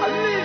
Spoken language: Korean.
할렐루야.